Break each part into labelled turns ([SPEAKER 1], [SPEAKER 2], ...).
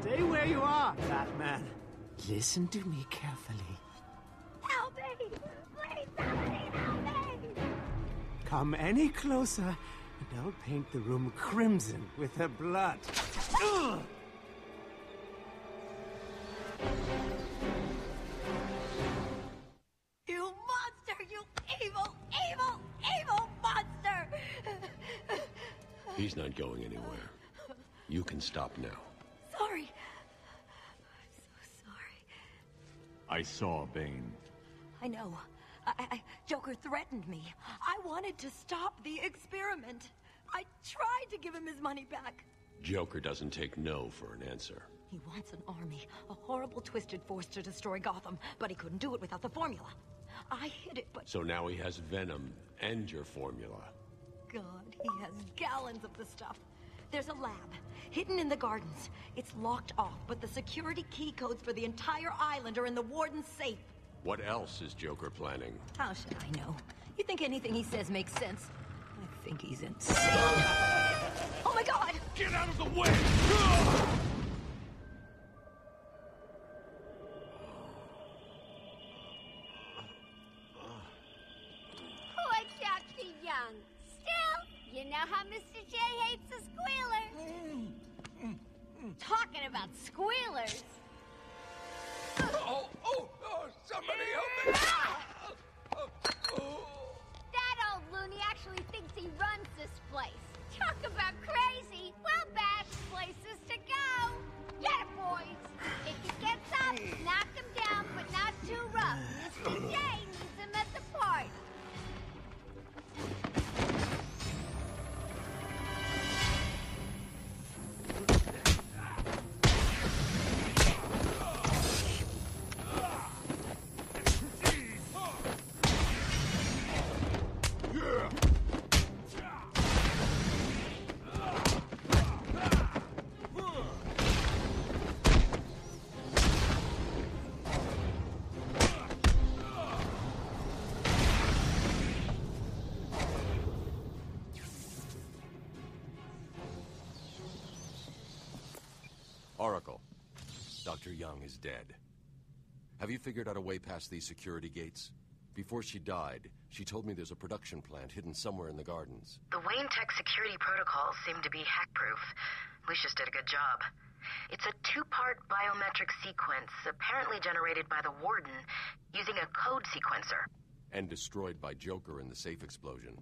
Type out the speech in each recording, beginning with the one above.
[SPEAKER 1] Stay where you are, Batman. Listen to me carefully.
[SPEAKER 2] Help me! Please, somebody help me!
[SPEAKER 1] Come any closer, and I'll paint the room crimson with her blood. Ugh!
[SPEAKER 2] You monster! You evil, evil, evil monster!
[SPEAKER 3] He's not going anywhere. You can stop now.
[SPEAKER 2] Sorry. I'm so sorry.
[SPEAKER 4] I saw Bane.
[SPEAKER 2] I know. I, I, Joker threatened me. I wanted to stop the experiment. I tried to give him his money back.
[SPEAKER 3] Joker doesn't take no for an answer.
[SPEAKER 2] He wants an army, a horrible twisted force to destroy Gotham, but he couldn't do it without the formula. I hid it, but
[SPEAKER 3] So now he has Venom and your formula.
[SPEAKER 2] God, he has gallons of the stuff. There's a lab, hidden in the gardens. It's locked off, but the security key codes for the entire island are in the warden's safe.
[SPEAKER 3] What else is Joker planning?
[SPEAKER 2] How should I know? You think anything he says makes sense? I think he's insane. oh my god!
[SPEAKER 3] Get out of the way!
[SPEAKER 5] Poor Dr. Young. Still, you know how Mr. J Talking about squealers.
[SPEAKER 3] Oh, oh, oh, somebody help
[SPEAKER 6] Oracle, Dr. Young is dead. Have you figured out a way past these security gates? Before she died, she told me there's a production plant hidden somewhere in the gardens.
[SPEAKER 7] The Wayne Tech security protocols seem to be hack-proof. Lucius did a good job. It's a two-part biometric sequence, apparently generated by the Warden, using a code sequencer.
[SPEAKER 6] And destroyed by Joker in the safe explosion.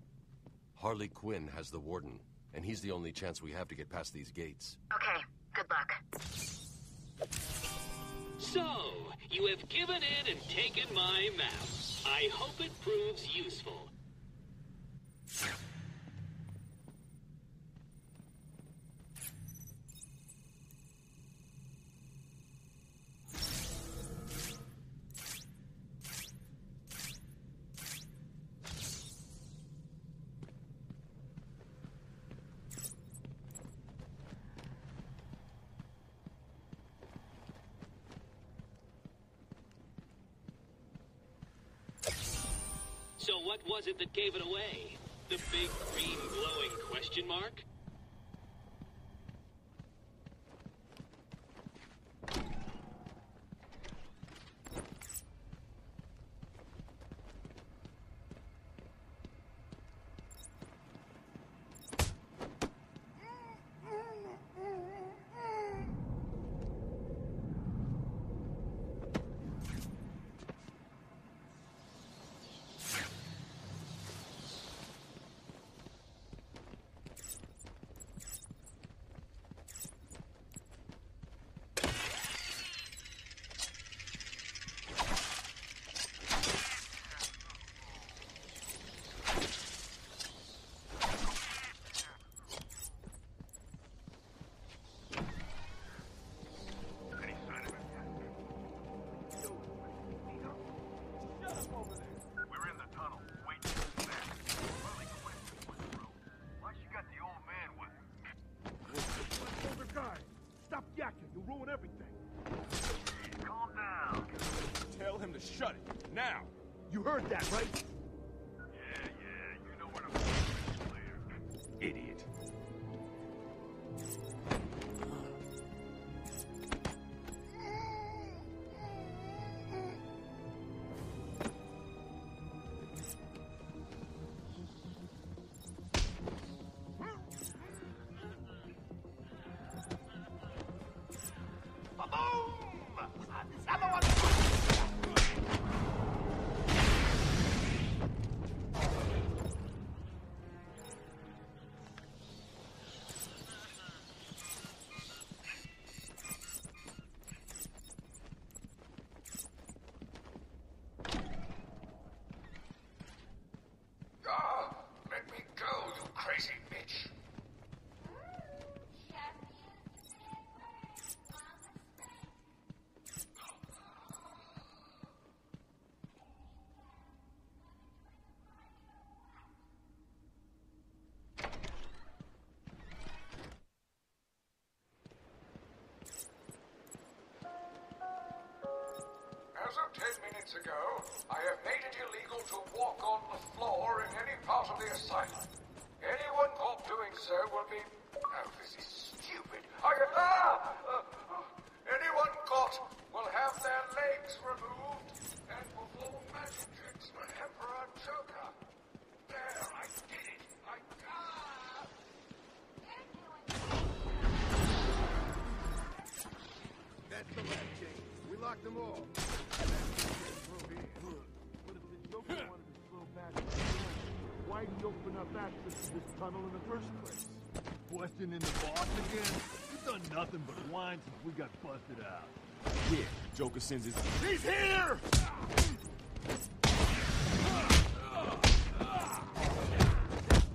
[SPEAKER 6] Harley Quinn has the Warden, and he's the only chance we have to get past these gates.
[SPEAKER 7] Okay, good luck.
[SPEAKER 8] So, you have given in and taken my map. I hope it proves useful. So what was it that gave it away? The big green glowing question mark?
[SPEAKER 9] Heard that, right?
[SPEAKER 10] Ago, I have made it illegal to walk on the floor in any part of the asylum. Anyone caught doing so will be... Oh, this is stupid. I... Ah! Uh, anyone caught will have their legs removed and perform magic tricks for Emperor Joker. There, I did it. I... Ah!
[SPEAKER 9] That's the chain. We locked them all. Why'd he open up access to this tunnel in the first place? Questioning the boss again? You've done nothing but whine since we got busted out. Yeah, Joker sends his... He's here!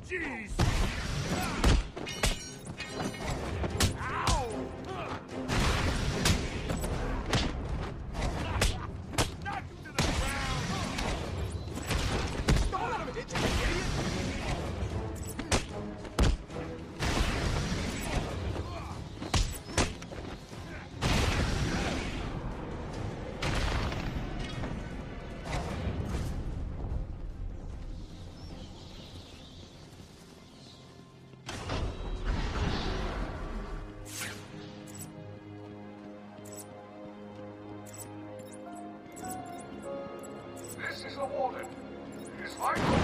[SPEAKER 9] Jeez!
[SPEAKER 10] It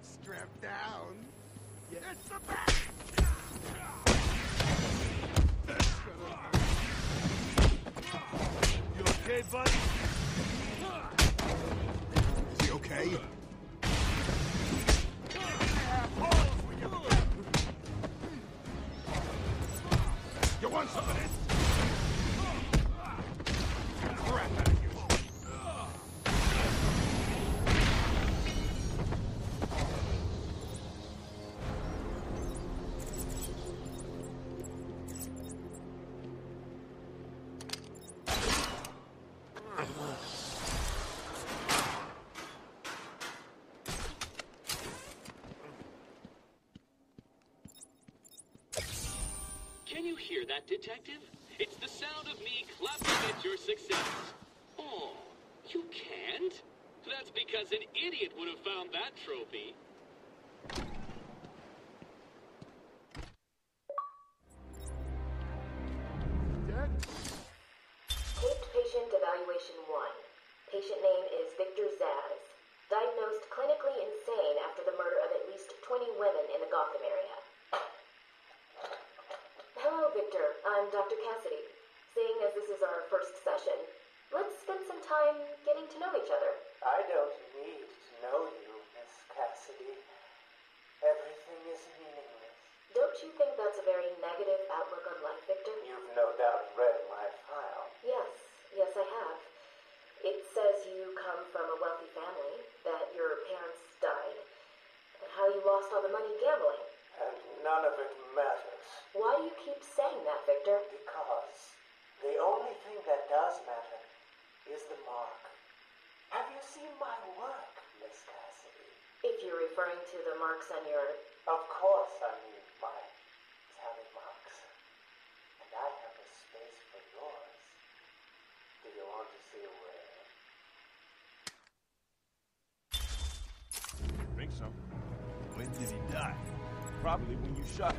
[SPEAKER 9] not strapped down. It's the back! You okay, buddy? Is he okay? You want some of this?
[SPEAKER 8] Can you hear that, detective? It's the sound of me clapping at your success. Oh, you can't? That's because an idiot would have found that trophy.
[SPEAKER 9] Dead?
[SPEAKER 11] Taped patient evaluation 1. Patient name is Victor Zsasz. Diagnosed clinically insane after the murder of at least 20 women in the Gotham area. Hello, Victor. I'm Dr. Cassidy. Seeing as this is our first session, let's spend some time getting to know each other.
[SPEAKER 12] I don't need to know you, Miss Cassidy. Everything is meaningless.
[SPEAKER 11] Don't you think that's a very negative outlook on life, Victor?
[SPEAKER 12] You've no doubt read my file.
[SPEAKER 11] Yes, yes, I have. It says you come from a wealthy family, that your parents died, and how you lost all the money gambling.
[SPEAKER 12] And none of it matters.
[SPEAKER 11] Why do you keep saying that, Victor?
[SPEAKER 12] Because the only thing that does matter is the mark. Have you seen my work, Miss Cassidy?
[SPEAKER 11] If you're referring to the marks on your...
[SPEAKER 12] Of course I mean my tally marks. And I have a space for yours. Do you want to see where?
[SPEAKER 9] Think so. When did he die? Probably when you shot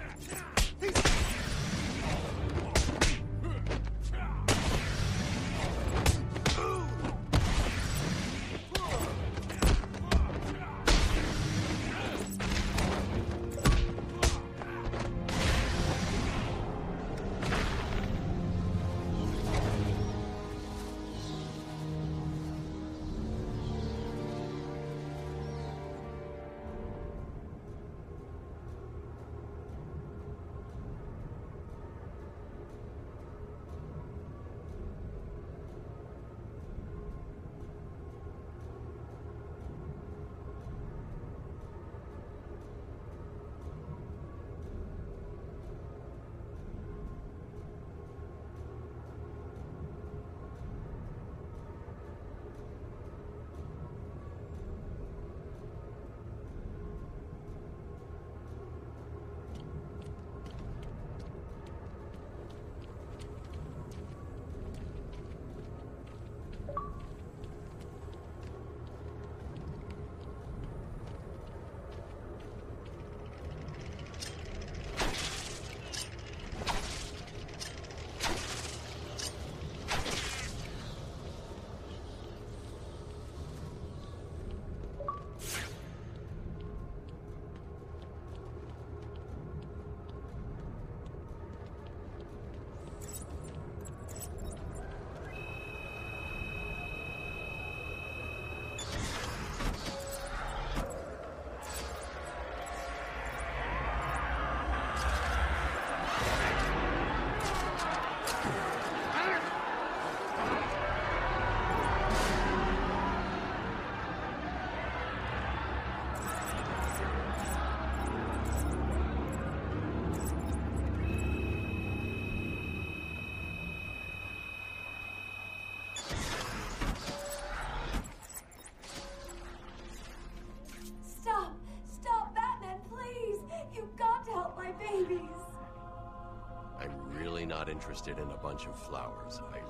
[SPEAKER 6] not interested in a bunch of flowers, Ivy.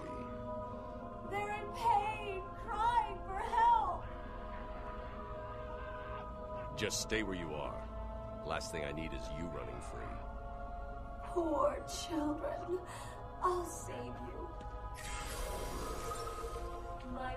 [SPEAKER 13] They're in pain, crying for help.
[SPEAKER 6] Just stay where you are. Last thing I need is you running free.
[SPEAKER 13] Poor children. I'll save you. My